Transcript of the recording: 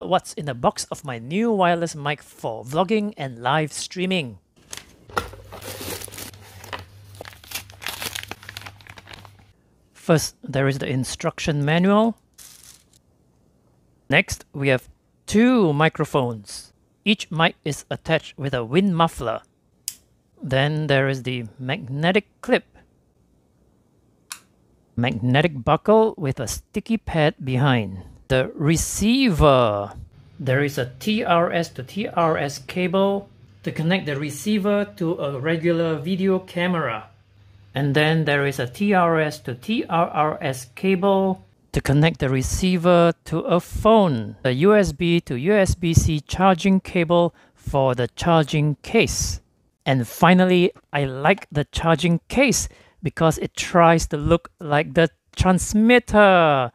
what's in the box of my new wireless mic for vlogging and live streaming. First, there is the instruction manual. Next, we have two microphones. Each mic is attached with a wind muffler. Then there is the magnetic clip. Magnetic buckle with a sticky pad behind the receiver. There is a TRS to TRS cable to connect the receiver to a regular video camera. And then there is a TRS to TRRS cable to connect the receiver to a phone. A USB to USB-C charging cable for the charging case. And finally, I like the charging case because it tries to look like the transmitter.